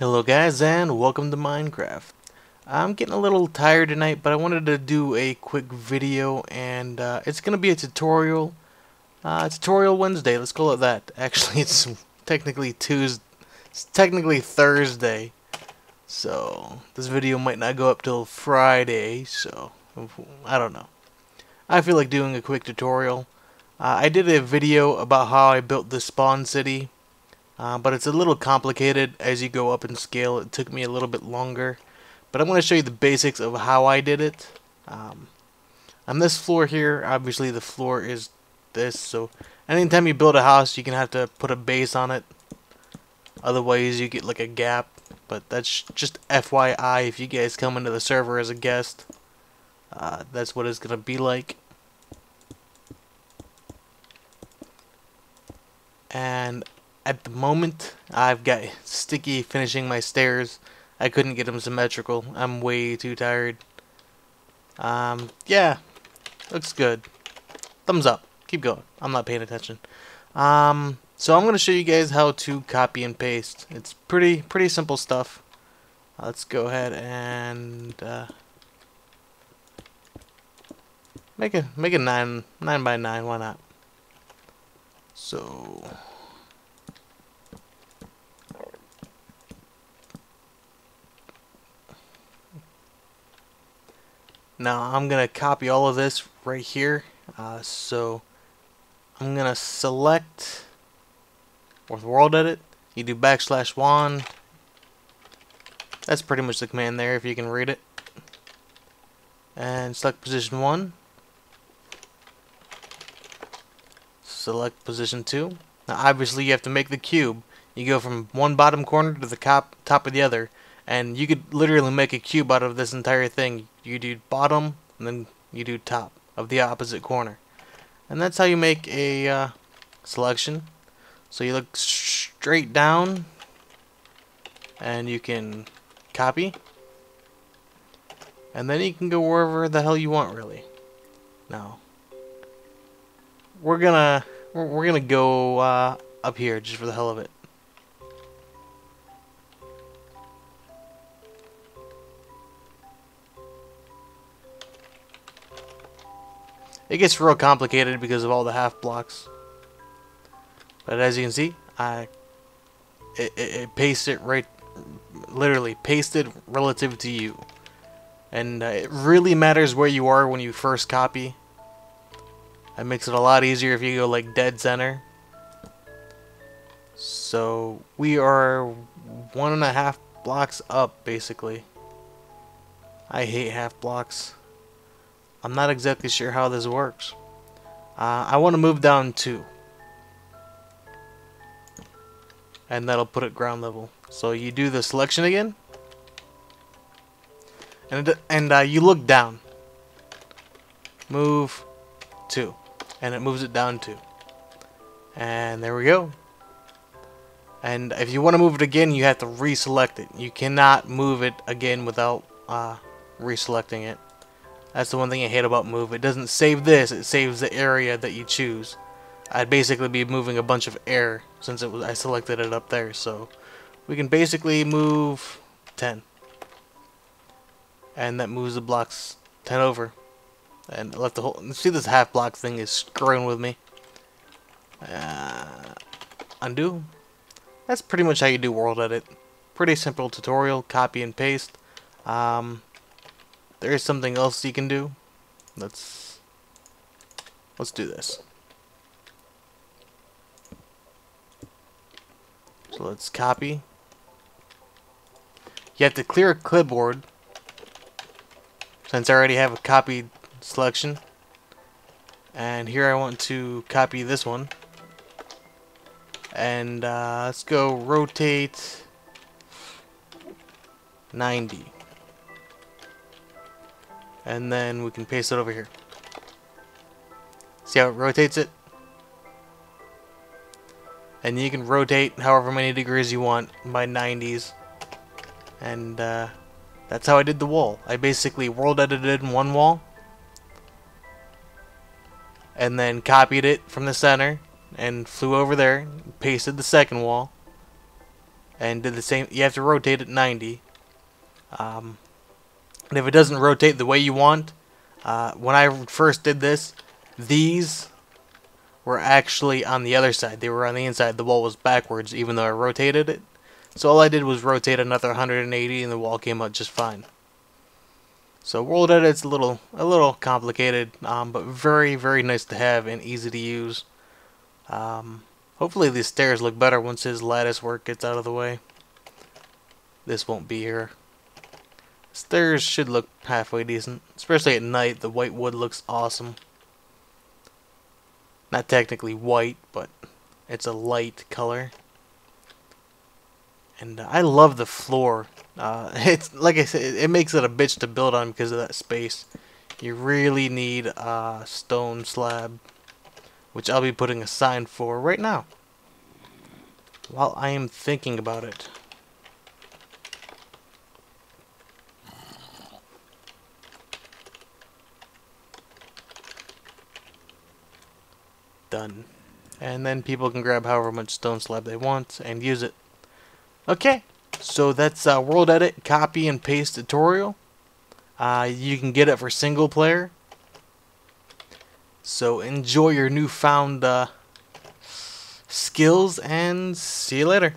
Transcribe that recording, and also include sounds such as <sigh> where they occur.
Hello guys and welcome to Minecraft. I'm getting a little tired tonight but I wanted to do a quick video and uh, it's gonna be a tutorial. Uh, tutorial Wednesday, let's call it that. <laughs> Actually it's technically Tuesday, it's technically Thursday. So this video might not go up till Friday so I don't know. I feel like doing a quick tutorial. Uh, I did a video about how I built the spawn city uh, but it's a little complicated as you go up in scale. It took me a little bit longer. But I'm going to show you the basics of how I did it. Um, on this floor here, obviously the floor is this. So anytime you build a house, you can have to put a base on it. Otherwise, you get like a gap. But that's just FYI if you guys come into the server as a guest. Uh, that's what it's going to be like. And at the moment, I've got Sticky finishing my stairs. I couldn't get them symmetrical. I'm way too tired. Um, yeah, looks good. Thumbs up. Keep going. I'm not paying attention. Um, so I'm going to show you guys how to copy and paste. It's pretty, pretty simple stuff. Uh, let's go ahead and uh, make a make a nine nine by nine. Why not? So Now I'm going to copy all of this right here. Uh, so I'm going to select with world edit. You do backslash one. That's pretty much the command there if you can read it. And select position one. Select position two. Now obviously you have to make the cube. You go from one bottom corner to the top, top of the other and you could literally make a cube out of this entire thing. You do bottom, and then you do top of the opposite corner. And that's how you make a uh, selection. So you look straight down, and you can copy. And then you can go wherever the hell you want, really. Now, we're gonna we're gonna go uh, up here just for the hell of it. It gets real complicated because of all the half blocks. But as you can see, I it, it, it pastes it right, literally pasted relative to you. And uh, it really matters where you are when you first copy. It makes it a lot easier if you go like dead center. So we are one and a half blocks up basically. I hate half blocks. I'm not exactly sure how this works. Uh, I want to move down two. And that'll put it ground level. So you do the selection again. And, and uh, you look down. Move two. And it moves it down two. And there we go. And if you want to move it again, you have to reselect it. You cannot move it again without uh, reselecting it. That's the one thing I hate about move. It doesn't save this, it saves the area that you choose. I'd basically be moving a bunch of air since it was I selected it up there, so we can basically move 10. And that moves the blocks 10 over. And left the whole see this half block thing is screwing with me. Uh, undo. That's pretty much how you do world edit. Pretty simple tutorial, copy and paste. Um, there is something else you can do. Let's let's do this. So let's copy. You have to clear a clipboard since I already have a copied selection. And here I want to copy this one. And uh, let's go rotate 90 and then we can paste it over here. See how it rotates it? And you can rotate however many degrees you want by 90s. And uh, that's how I did the wall. I basically world edited in one wall. And then copied it from the center and flew over there, pasted the second wall. and did the same. You have to rotate it 90. Um, and if it doesn't rotate the way you want, uh, when I first did this, these were actually on the other side. They were on the inside. The wall was backwards, even though I rotated it. So all I did was rotate another 180, and the wall came out just fine. So World Edit's a little a little complicated, um, but very very nice to have and easy to use. Um, hopefully these stairs look better once his lattice work gets out of the way. This won't be here. Stairs should look halfway decent, especially at night. The white wood looks awesome. Not technically white, but it's a light color. And I love the floor. Uh, <laughs> it's like I said, it makes it a bitch to build on because of that space. You really need a stone slab, which I'll be putting a sign for right now. While I am thinking about it. Done. And then people can grab however much stone slab they want and use it. Okay, so that's uh, World Edit copy and paste tutorial. Uh, you can get it for single player. So enjoy your newfound uh, skills and see you later.